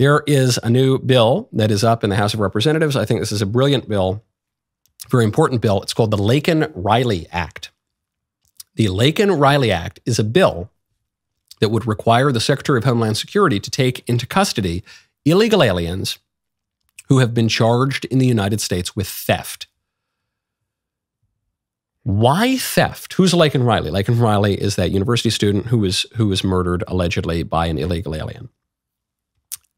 There is a new bill that is up in the House of Representatives. I think this is a brilliant bill, very important bill. It's called the Laken Riley Act. The Laken Riley Act is a bill that would require the Secretary of Homeland Security to take into custody illegal aliens who have been charged in the United States with theft. Why theft? Who's Laken Riley? Laken Riley is that university student who was who was murdered allegedly by an illegal alien.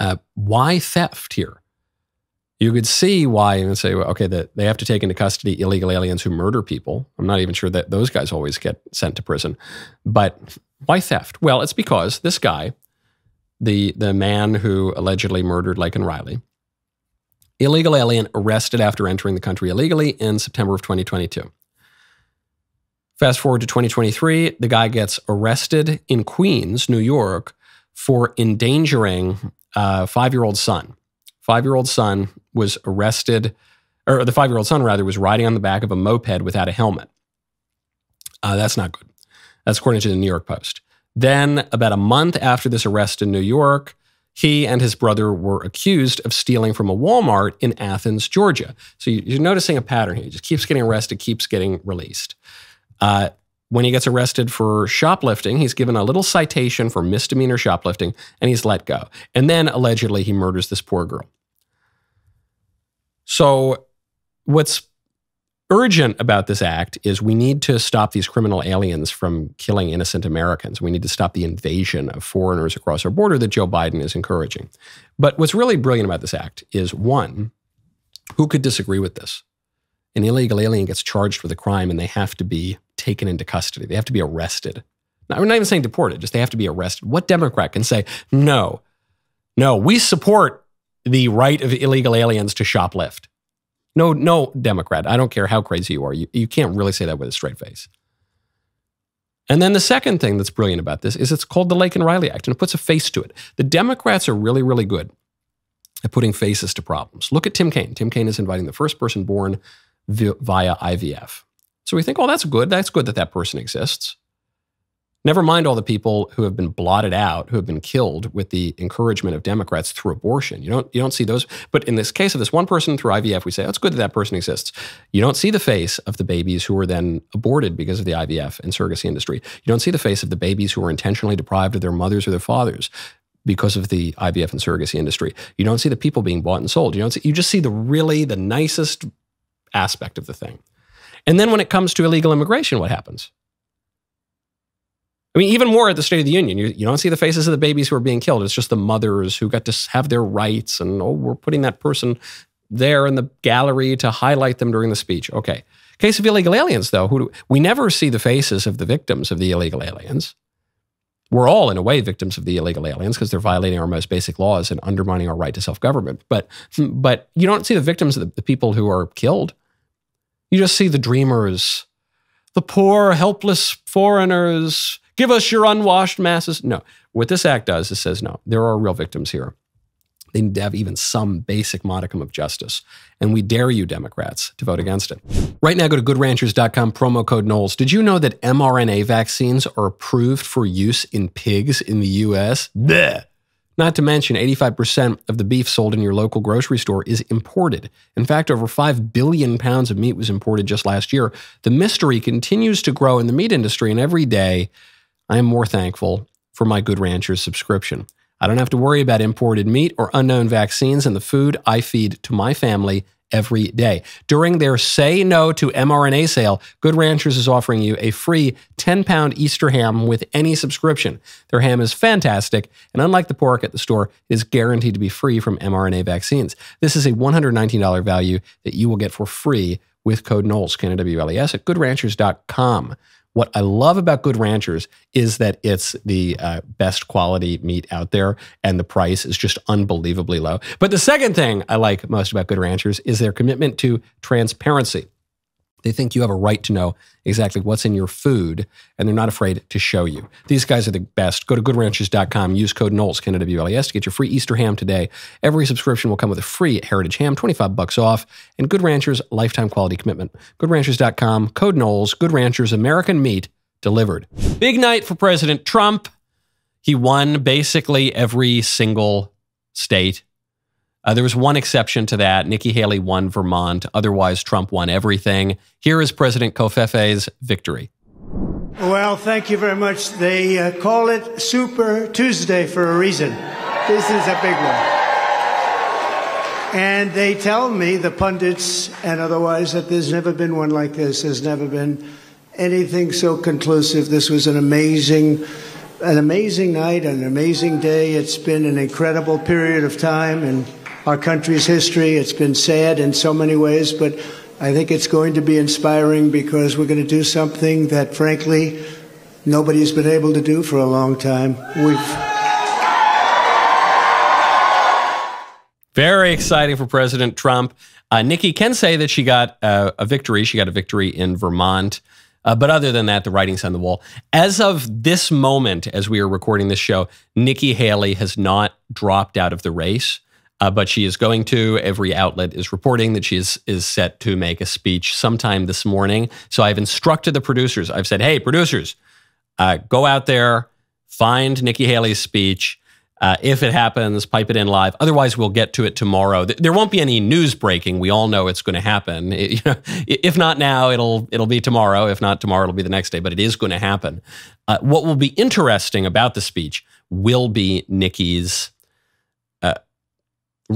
Uh, why theft here? You could see why and say, well, okay, that they have to take into custody illegal aliens who murder people. I'm not even sure that those guys always get sent to prison. But why theft? Well, it's because this guy, the the man who allegedly murdered Laken Riley, illegal alien arrested after entering the country illegally in September of 2022. Fast forward to 2023, the guy gets arrested in Queens, New York, for endangering a five year old son. Five year old son was arrested, or the five year old son, rather, was riding on the back of a moped without a helmet. Uh, that's not good. That's according to the New York Post. Then, about a month after this arrest in New York, he and his brother were accused of stealing from a Walmart in Athens, Georgia. So you're noticing a pattern here. He just keeps getting arrested, keeps getting released. Uh, when he gets arrested for shoplifting, he's given a little citation for misdemeanor shoplifting and he's let go. And then allegedly he murders this poor girl. So, what's urgent about this act is we need to stop these criminal aliens from killing innocent Americans. We need to stop the invasion of foreigners across our border that Joe Biden is encouraging. But what's really brilliant about this act is one, who could disagree with this? An illegal alien gets charged with a crime and they have to be taken into custody. They have to be arrested. We're not even saying deported, just they have to be arrested. What Democrat can say, no, no, we support the right of illegal aliens to shoplift? No, no, Democrat. I don't care how crazy you are. You, you can't really say that with a straight face. And then the second thing that's brilliant about this is it's called the Laken Riley Act, and it puts a face to it. The Democrats are really, really good at putting faces to problems. Look at Tim Kaine. Tim Kaine is inviting the first person born via IVF. So we think, oh, that's good. That's good that that person exists. Never mind all the people who have been blotted out, who have been killed with the encouragement of Democrats through abortion. You don't, you don't see those. But in this case of this one person through IVF, we say, oh, good that that person exists. You don't see the face of the babies who were then aborted because of the IVF and surrogacy industry. You don't see the face of the babies who were intentionally deprived of their mothers or their fathers because of the IVF and surrogacy industry. You don't see the people being bought and sold. You don't see, you just see the really the nicest aspect of the thing. And then when it comes to illegal immigration, what happens? I mean, even more at the State of the Union, you, you don't see the faces of the babies who are being killed. It's just the mothers who got to have their rights, and oh, we're putting that person there in the gallery to highlight them during the speech. Okay. Case of illegal aliens, though, who do, we never see the faces of the victims of the illegal aliens. We're all, in a way, victims of the illegal aliens because they're violating our most basic laws and undermining our right to self government. But, but you don't see the victims of the, the people who are killed. You just see the dreamers, the poor, helpless foreigners. Give us your unwashed masses. No. What this act does is says, no, there are real victims here. They need to have even some basic modicum of justice. And we dare you, Democrats, to vote against it. Right now, go to goodranchers.com, promo code Knowles. Did you know that mRNA vaccines are approved for use in pigs in the US? Blech. Not to mention, 85% of the beef sold in your local grocery store is imported. In fact, over 5 billion pounds of meat was imported just last year. The mystery continues to grow in the meat industry, and every day I am more thankful for my Good Ranchers subscription. I don't have to worry about imported meat or unknown vaccines and the food I feed to my family every day. During their Say No to mRNA sale, Good Ranchers is offering you a free 10 pound Easter ham with any subscription. Their ham is fantastic, and unlike the pork at the store, it is guaranteed to be free from mRNA vaccines. This is a $119 value that you will get for free with code Knowles, K-N-W-L-E-S, at goodranchers.com. What I love about Good Ranchers is that it's the uh, best quality meat out there and the price is just unbelievably low. But the second thing I like most about Good Ranchers is their commitment to transparency. They think you have a right to know exactly what's in your food, and they're not afraid to show you. These guys are the best. Go to goodranchers.com, use code Knowles, K-N-W-L-E-S, to get your free Easter ham today. Every subscription will come with a free Heritage ham, 25 bucks off, and Good Ranchers lifetime quality commitment. Goodranchers.com, code Knowles, Good Ranchers, American meat delivered. Big night for President Trump. He won basically every single state. Uh, there was one exception to that. Nikki Haley won Vermont. Otherwise, Trump won everything. Here is President Covfefe's victory. Well, thank you very much. They uh, call it Super Tuesday for a reason. This is a big one. And they tell me, the pundits and otherwise, that there's never been one like this. There's never been anything so conclusive. This was an amazing, an amazing night, an amazing day. It's been an incredible period of time in our country's history. It's been sad in so many ways, but I think it's going to be inspiring because we're going to do something that, frankly, nobody's been able to do for a long time. We've Very exciting for President Trump. Uh, Nikki can say that she got uh, a victory. She got a victory in Vermont. Uh, but other than that, the writing's on the wall. As of this moment, as we are recording this show, Nikki Haley has not dropped out of the race, uh, but she is going to. Every outlet is reporting that she is, is set to make a speech sometime this morning. So I've instructed the producers. I've said, hey, producers, uh, go out there, find Nikki Haley's speech uh, if it happens, pipe it in live. Otherwise, we'll get to it tomorrow. There won't be any news breaking. We all know it's going to happen. It, you know, if not now, it'll it'll be tomorrow. If not tomorrow, it'll be the next day. But it is going to happen. Uh, what will be interesting about the speech will be Nikki's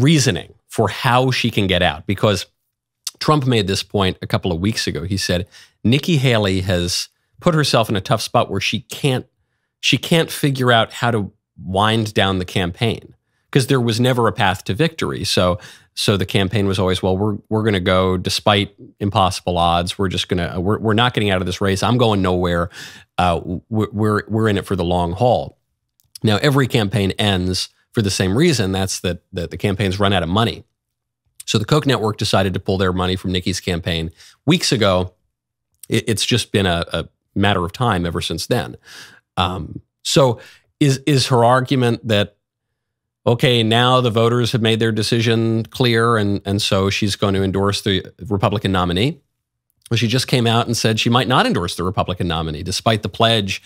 reasoning for how she can get out, because Trump made this point a couple of weeks ago. He said Nikki Haley has put herself in a tough spot where she can't she can't figure out how to wind down the campaign because there was never a path to victory. So so the campaign was always, well, we're we're going to go despite impossible odds. We're just going to we're we're not getting out of this race. I'm going nowhere. Uh, we're we're in it for the long haul. Now every campaign ends for the same reason. That's that the, the campaigns run out of money. So the Koch network decided to pull their money from Nikki's campaign weeks ago. It, it's just been a, a, matter of time ever since then. Um, so is is her argument that okay, now the voters have made their decision clear, and and so she's going to endorse the Republican nominee? Well, she just came out and said she might not endorse the Republican nominee, despite the pledge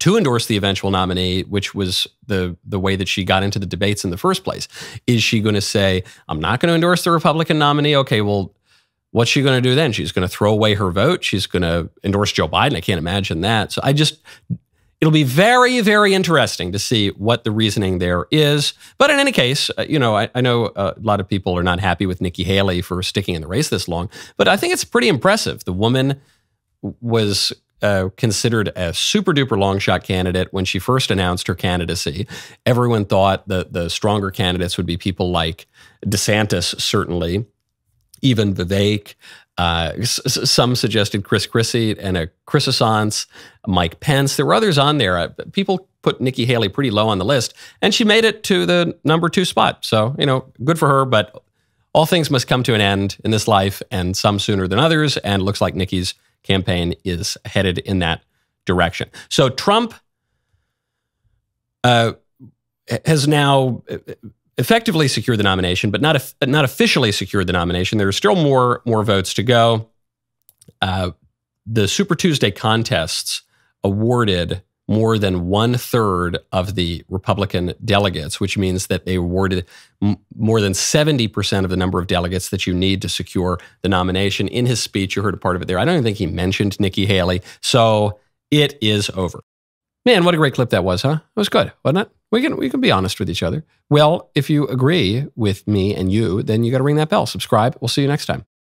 to endorse the eventual nominee, which was the the way that she got into the debates in the first place. Is she going to say, "I'm not going to endorse the Republican nominee"? Okay, well, what's she going to do then? She's going to throw away her vote. She's going to endorse Joe Biden. I can't imagine that. So I just It'll be very, very interesting to see what the reasoning there is. But in any case, uh, you know, I, I know uh, a lot of people are not happy with Nikki Haley for sticking in the race this long, but I think it's pretty impressive. The woman was uh, considered a super duper long shot candidate when she first announced her candidacy. Everyone thought that the stronger candidates would be people like DeSantis, certainly, even Vivek. Uh, some suggested Chris Christie and a Chryssance, Mike Pence. There were others on there. Uh, people put Nikki Haley pretty low on the list, and she made it to the number two spot. So, you know, good for her, but all things must come to an end in this life, and some sooner than others. And looks like Nikki's campaign is headed in that direction. So, Trump uh, has now effectively secured the nomination, but not not officially secured the nomination. There are still more more votes to go. Uh, the Super Tuesday contests awarded more than one third of the Republican delegates, which means that they awarded more than 70% of the number of delegates that you need to secure the nomination. In his speech, you heard a part of it there. I don't even think he mentioned Nikki Haley. So it is over. Man, what a great clip that was, huh? It was good, wasn't it? We can we can be honest with each other. Well, if you agree with me and you, then you got to ring that bell. Subscribe. We'll see you next time.